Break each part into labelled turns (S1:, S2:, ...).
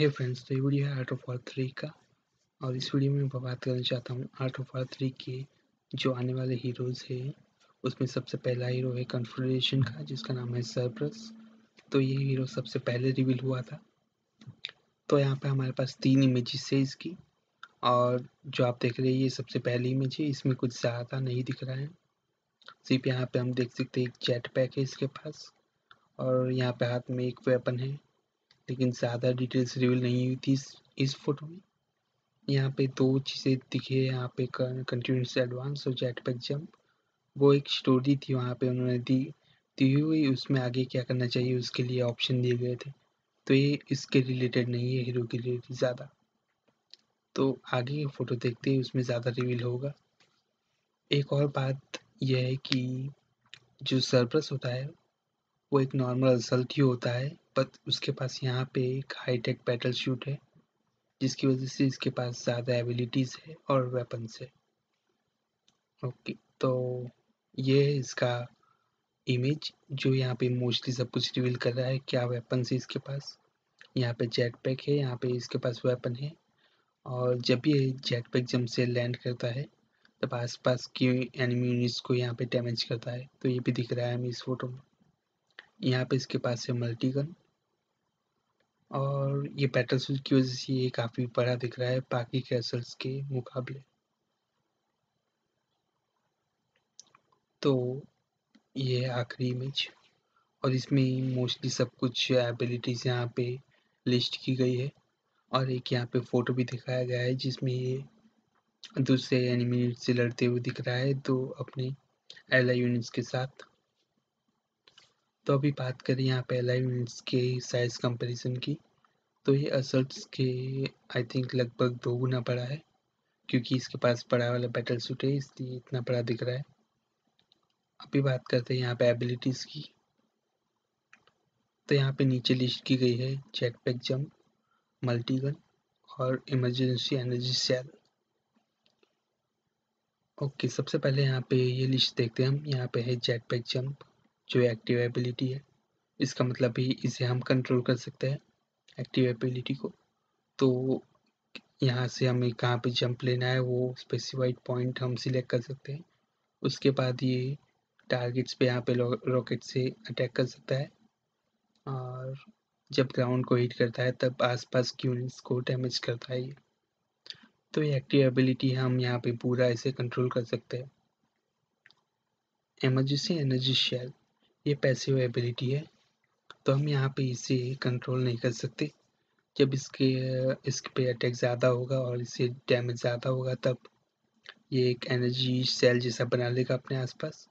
S1: हे friends तो ये video है आर्ट ऑफ़ वॉर थ्री का। और इस वीडियो में मैं बात करना चाहता हूँ आर्ट ऑफ़ वॉर थ्री के जो आने वाले हीरोज़ हैं। उसमें सबसे पहला हीरो है कन्फेडरेशन का, जिसका नाम है सरप्रस तो ये हीरो सबसे पहले रिवील हुआ था। तो यहाँ पे हमारे पास तीन इमेजेस है इसकी। और जो आप देख रहे हैं, ये सबसे पहली इमेज है। इसमें कुछ ज़्यादा नहीं दिख रहा है। सिर्फ़ यहाँ पे हम देख सकते हैं एक जेट पैक है इसके पास। और यहाँ पे हाथ में एक वेपन है। लेकिन ज़्यादा डिटेल्स रिवील नहीं हुई थी इस, इस फ़ोटो में। यहाँ पे दो चीज़ें दिखे यहाँ पे कंटिन्यूस एडवांस और जेट पैक जंप वो एक स्टोरी थी वहाँ पे उन्होंने दी दी हुई उसमें आगे क्या करना चाहिए उसके लिए ऑप्शन दिए गए थे। तो ये इसके रिलेटेड नहीं है हीरो के रिलेटेड ज़्यादा। तो आगे की फ़ोटो देखते ही उसमें ज़्यादा रिवील होगा। एक और बात यह है कि जो सरप्लस होता है वो एक नॉर्मल असल्ट ही होता है बट उसके पास यहाँ पे एक हाईटेक बैटल शूट है, जिसकी वजह से इसके पास ज़्यादा एबिलिटीज़ है और वेपन्स है। ओके तो ये है इसका इमेज जो यहाँ पे मोस्टली सब कुछ रिवील कर रहा है, क्या वेपन्स है इसके पास। यहाँ पे जेट पैक है, यहाँ पे इसके पास वेपन है, और जब ये जेट पैक जम से लैंड करता है, तब आसपास की एनिमी यूनिट्स को यहाँ पे डैमेज करता है तो ये भी दिख रहा है हमें इस फ़ोटो में। यहाँ पे इसके पास है मल्टी गन और ये बैटल सूट की वजह से ये काफ़ी बड़ा दिख रहा है बाकी कैसल्स के मुकाबले। तो ये आखिरी इमेज और इसमें मोस्टली सब कुछ एबिलिटीज़ यहाँ पे लिस्ट की गई है। और एक यहाँ पे फ़ोटो भी दिखाया गया है जिसमें ये दूसरे एनिमी से लड़ते हुए दिख रहा है। तो अपने एला यूनिट्स के साथ। तो अभी बात करें यहाँ पे एल यूनिट्स के साइज़ कंपैरिजन की तो ये असल्ट्स के आई थिंक लगभग दो गुना बड़ा है, क्योंकि इसके पास बड़ा वाला बैटल सूट है, इसलिए इतना बड़ा दिख रहा है। अभी बात करते हैं यहाँ पे एबिलिटीज़ की तो यहाँ पे नीचे लिस्ट की गई है jet pack jump multi gun और इमरजेंसी एनर्जी सेल ओके सबसे पहले यहाँ पे ये लिस्ट देखते हैं हम, यहाँ पे है जेट पैक जंप जो एक्टिव एबिलिटी है, इसका मतलब भी इसे हम कंट्रोल कर सकते हैं एक्टिव एबिलिटी को। तो यहाँ से हमें कहाँ पे जंप लेना है, वो स्पेसिफाइड पॉइंट हम सिलेक्ट कर सकते हैं। उसके बाद ये टारगेट्स पे यहाँ पे रॉकेट से अटैक कर सकता है। और जब ग्राउंड को हिट करता है, तब आसपास की यूनिट्स को डैमेज करता है ये। तो ये एक्टिव एबिलिटी हम यहाँ पे पूरा इसे कंट्रोल कर सकते हैं। एमरजेंसी एनर्जी शेल ये पैसिव एबिलिटी है तो हम यहाँ पे इसे कंट्रोल नहीं कर सकते। जब इसके इसके पे अटैक ज़्यादा होगा और इसे डैमेज ज़्यादा होगा, तब ये एक एनर्जी सेल जैसा बना लेगा अपने आसपास,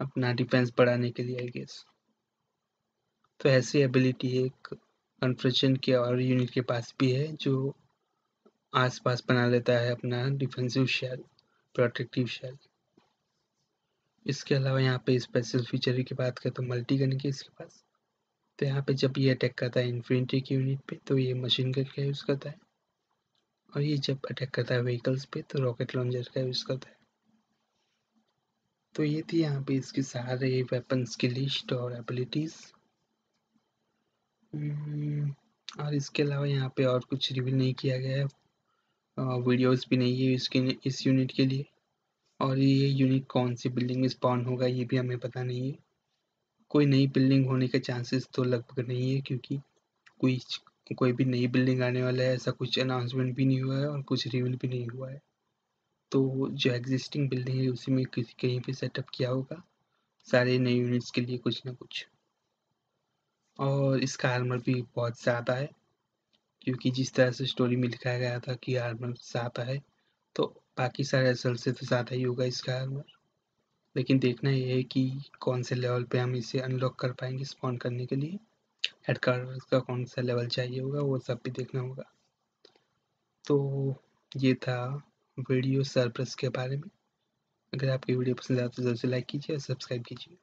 S1: अपना डिफेंस बढ़ाने के लिए आई गेस तो ऐसी एबिलिटी एक कन्फ्रेशन के और यूनिट के पास भी है, जो आसपास बना लेता है अपना डिफेंसिव शेल प्रोटेक्टिव शेल इसके अलावा यहाँ पे स्पेशल फीचर की बात करें तो मल्टी गन की इसके पास। तो यहाँ पे जब ये अटैक करता है इन्फेंट्री की यूनिट पे तो ये मशीन गन का यूज़ करता है। और ये जब अटैक करता है व्हीकल्स पे तो रॉकेट लॉन्चर का यूज़ करता है। तो ये थी यहाँ पे इसके सारे वेपन्स की लिस्ट और एबिलिटीज़ हम्म, और इसके अलावा यहाँ पे और कुछ रिवील नहीं किया गया है। वीडियोस भी नहीं है इसके इस यूनिट के लिए। और ये यूनिट कौन सी बिल्डिंग में स्पॉन होगा, ये भी हमें पता नहीं है। कोई नई बिल्डिंग होने के चांसेस तो लगभग नहीं है, क्योंकि कोई कोई भी नई बिल्डिंग आने वाला है, ऐसा कुछ अनाउंसमेंट भी नहीं हुआ है और कुछ रिवील भी नहीं हुआ है। तो जो एग्जिस्टिंग बिल्डिंग है, उसी में किसी, कहीं पे सेटअप किया होगा, सारे नए यूनिट्स के लिए कुछ ना कुछ। और इसका आर्मर भी बहुत ज़्यादा है, क्योंकि जिस तरह से स्टोरी में लिखाया गया था कि आर्मर ज़्यादा है तो बाकी सारे असल से तो ज़्यादा ही होगा इसका लेकिन देखना यह है कि कौन से लेवल पे हम इसे अनलॉक कर पाएँगे स्पॉन करने के लिए। हेड का कौन सा लेवल चाहिए होगा, वो सब भी देखना होगा। तो ये था वीडियो सरप्रस के बारे में। अगर आपकी वीडियो पसंद आए तो ज़रूर से लाइक कीजिए और सब्सक्राइब कीजिए।